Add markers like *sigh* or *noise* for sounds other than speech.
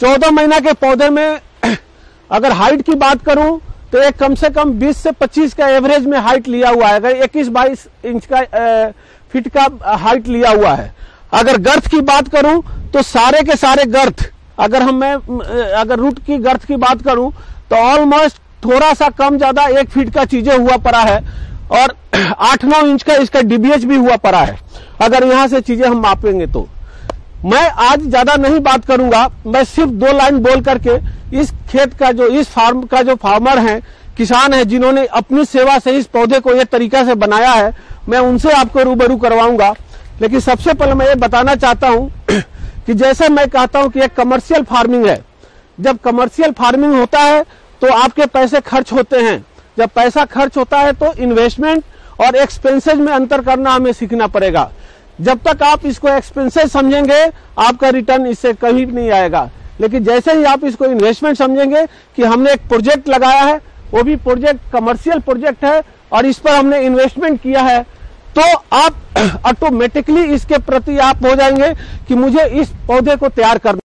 चौदह महीना के पौधे में *clears throat* अगर हाइट की बात करूँ तो एक कम से कम 20 से 25 का एवरेज में हाइट लिया हुआ है। अगर 21 22 इंच का ए, फीट का हाइट लिया हुआ है। अगर गर्थ की बात करूँ तो सारे के सारे गर्थ अगर हम मैं अगर रूट की गर्थ की बात करूँ तो ऑलमोस्ट थोड़ा सा कम ज़्यादा एक फीट का चीज़ें हुआ पड़ा है और *clears throat* आठ नौ इंच का इसका डीबीएच भी हुआ पड़ा है। अगर यहाँ से चीज़ें हम मापेंगे तो। मैं आज ज़्यादा नहीं बात करूँगा। मैं सिर्फ़ दो लाइन बोल करके इस खेत का जो, इस फार्म का जो फार्मर है, किसान है, जिन्होंने अपनी सेवा से, इस पौधे को ये तरीका से बनाया है, मैं उनसे आपको रूबरू करवाऊँगा। लेकिन सबसे पहले मैं ये बताना चाहता हूँ *clears throat* कि जैसे मैं कहता हूँ कि एक कमर्शियल फ़ार्मिंग है। जब कमर्शियल फ़ार्मिंग होता है तो आपके पैसे खर्च होते हैं। जब पैसा खर्च होता है तो इन्वेस्टमेंट और एक्सपेंसेज में अंतर करना हमें सीखना पड़ेगा। जब तक आप इसको एक्सपेंसिव समझेंगे, आपका रिटर्न इससे कहीं नहीं आएगा। लेकिन जैसे ही आप इसको इन्वेस्टमेंट समझेंगे कि हमने एक प्रोजेक्ट लगाया है, वो भी प्रोजेक्ट कमर्शियल प्रोजेक्ट है, और इस पर हमने इन्वेस्टमेंट किया है तो आप *clears throat* ऑटोमेटिकली इसके प्रति आप हो जाएँगे कि मुझे इस पौधे को तैयार करना